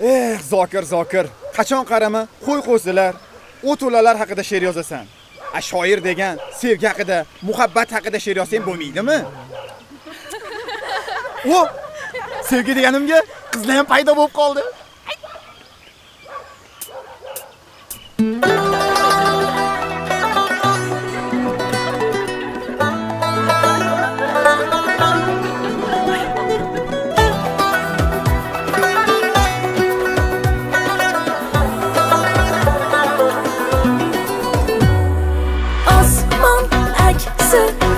eh zokir zokir. Qachon qarama? Qo'y qo'zilar. O't o'lalar haqida she'r yozasan. A shoir degan sevgi haqida muhabbat haqida she'r yozsang bo'lmaydimi? O sevgi deganimga qizlar ham paydo bo'lib qoldi 수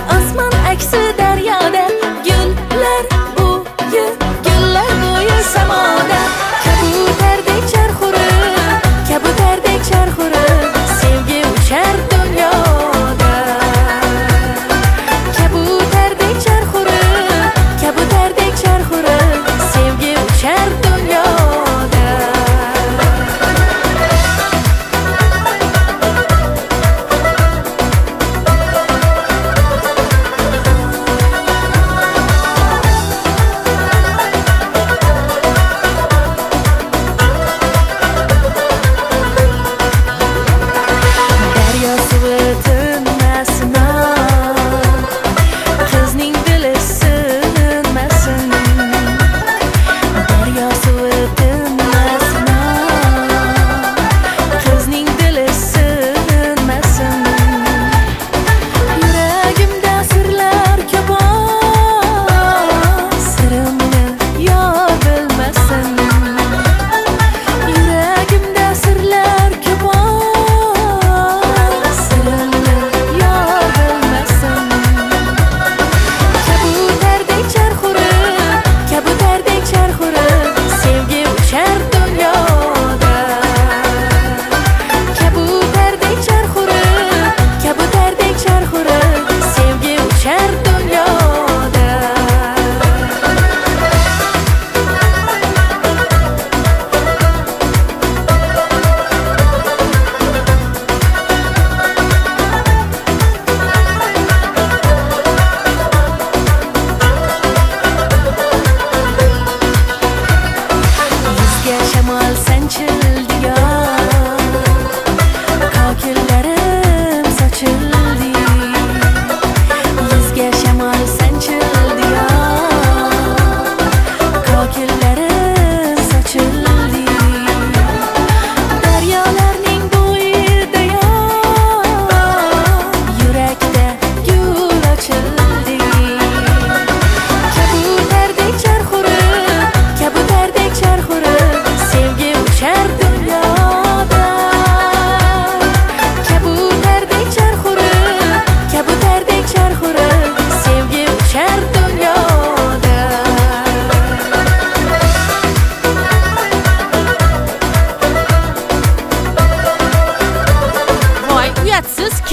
al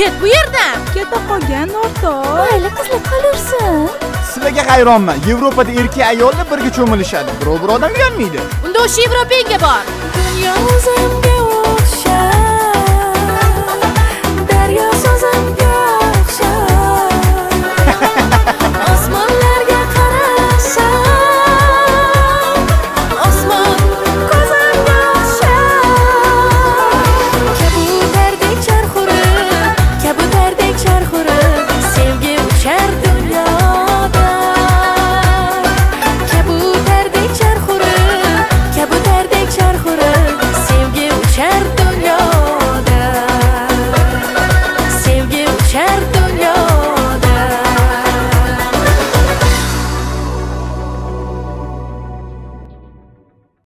ket bu yerdan keta qolgan o'rtoq. Mayli qizlar qolursin sizlarga hayronman yevropada erkak ayollar birga cho'milishadi. Birov birovdan uyalmaydi unda o'sha yevropanga bor. Dunyo o'zimga